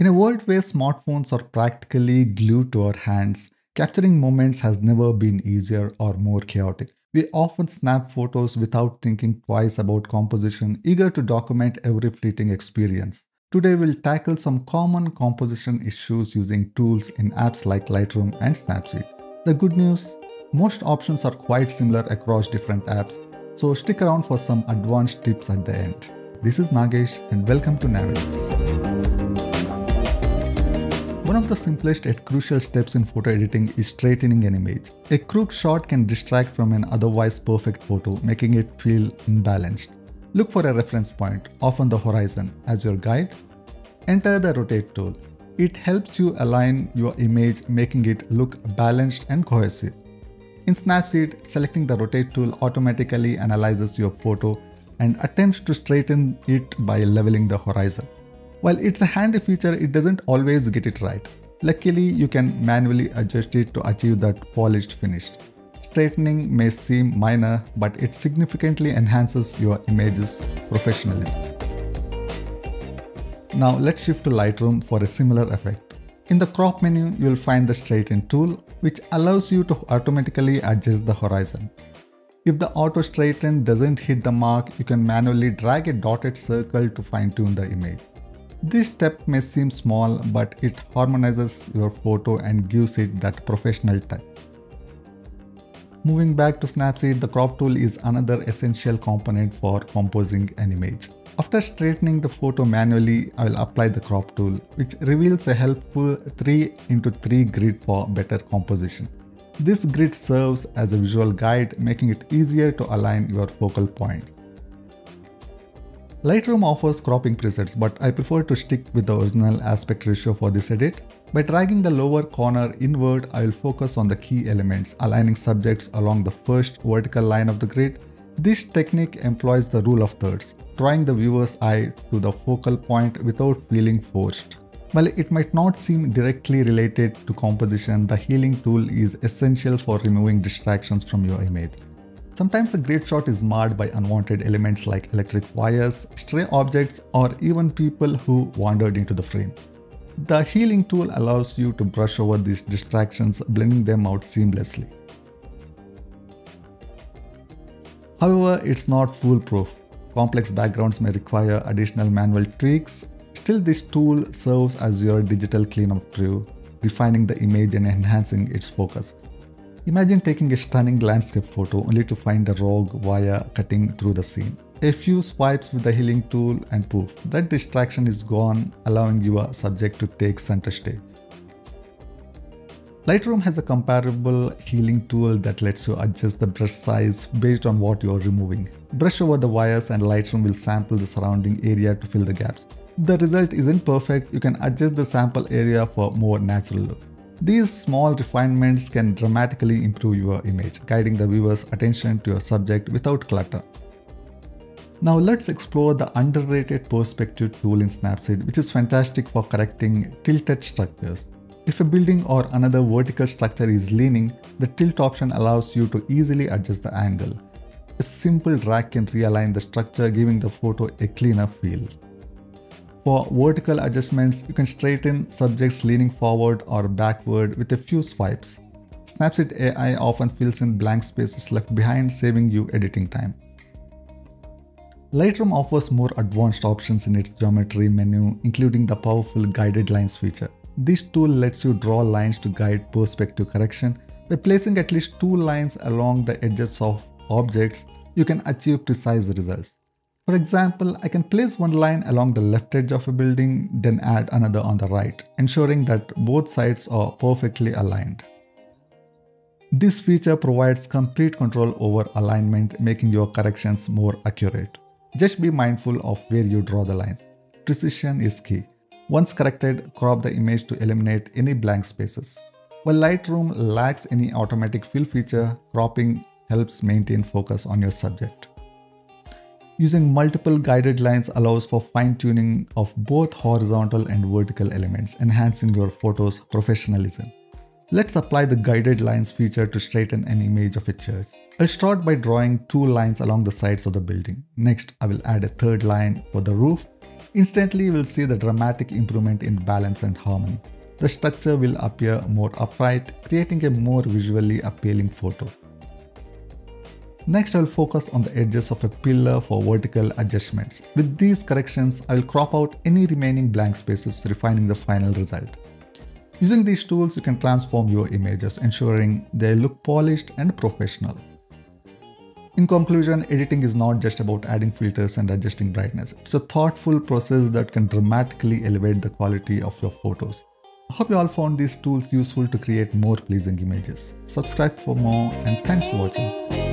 In a world where smartphones are practically glued to our hands, capturing moments has never been easier or more chaotic. We often snap photos without thinking twice about composition, eager to document every fleeting experience. Today we'll tackle some common composition issues using tools in apps like Lightroom and Snapseed. The good news, most options are quite similar across different apps, so stick around for some advanced tips at the end. This is Nagesh and welcome to NavEdits. One of the simplest yet crucial steps in photo editing is straightening an image. A crooked shot can distract from an otherwise perfect photo, making it feel imbalanced. Look for a reference point, often the horizon, as your guide. Enter the rotate tool. It helps you align your image, making it look balanced and cohesive. In Snapseed, selecting the rotate tool automatically analyzes your photo and attempts to straighten it by leveling the horizon. While it's a handy feature, it doesn't always get it right. Luckily, you can manually adjust it to achieve that polished finish. Straightening may seem minor, but it significantly enhances your image's professionalism. Now let's shift to Lightroom for a similar effect. In the crop menu, you'll find the straighten tool, which allows you to automatically adjust the horizon. If the auto straighten doesn't hit the mark, you can manually drag a dotted circle to fine tune the image. This step may seem small, but it harmonizes your photo and gives it that professional touch. Moving back to Snapseed, the crop tool is another essential component for composing an image. After straightening the photo manually, I will apply the crop tool, which reveals a helpful 3 into 3 grid for better composition. This grid serves as a visual guide, making it easier to align your focal points. Lightroom offers cropping presets, but I prefer to stick with the original aspect ratio for this edit. By dragging the lower corner inward, I will focus on the key elements, aligning subjects along the first vertical line of the grid. This technique employs the rule of thirds, drawing the viewer's eye to the focal point without feeling forced. While it might not seem directly related to composition, the healing tool is essential for removing distractions from your image. Sometimes a great shot is marred by unwanted elements like electric wires, stray objects, or even people who wandered into the frame. The healing tool allows you to brush over these distractions, blending them out seamlessly. However, it's not foolproof. Complex backgrounds may require additional manual tweaks. Still, this tool serves as your digital cleanup crew, refining the image and enhancing its focus. Imagine taking a stunning landscape photo only to find a rogue wire cutting through the scene. A few swipes with the healing tool and poof, that distraction is gone, allowing your subject to take center stage. Lightroom has a comparable healing tool that lets you adjust the brush size based on what you are removing. Brush over the wires and Lightroom will sample the surrounding area to fill the gaps. The result isn't perfect, you can adjust the sample area for more natural look. These small refinements can dramatically improve your image, guiding the viewer's attention to your subject without clutter. Now let's explore the underrated perspective tool in Snapseed which is fantastic for correcting tilted structures. If a building or another vertical structure is leaning, the tilt option allows you to easily adjust the angle. A simple drag can realign the structure giving the photo a cleaner feel. For vertical adjustments, you can straighten subjects leaning forward or backward with a few swipes. Snapseed AI often fills in blank spaces left behind, saving you editing time. Lightroom offers more advanced options in its geometry menu, including the powerful guided lines feature. This tool lets you draw lines to guide perspective correction. By placing at least two lines along the edges of objects, you can achieve precise results. For example, I can place one line along the left edge of a building, then add another on the right, ensuring that both sides are perfectly aligned. This feature provides complete control over alignment, making your corrections more accurate. Just be mindful of where you draw the lines. Precision is key. Once corrected, crop the image to eliminate any blank spaces. While Lightroom lacks any automatic fill feature, cropping helps maintain focus on your subject. Using multiple guided lines allows for fine-tuning of both horizontal and vertical elements, enhancing your photo's professionalism. Let's apply the guided lines feature to straighten an image of a church. I'll start by drawing two lines along the sides of the building. Next, I will add a third line for the roof. Instantly will see the dramatic improvement in balance and harmony. The structure will appear more upright, creating a more visually appealing photo. Next, I will focus on the edges of a pillar for vertical adjustments. With these corrections, I will crop out any remaining blank spaces, refining the final result. Using these tools, you can transform your images, ensuring they look polished and professional. In conclusion, editing is not just about adding filters and adjusting brightness. It's a thoughtful process that can dramatically elevate the quality of your photos. I hope you all found these tools useful to create more pleasing images. Subscribe for more and thanks for watching.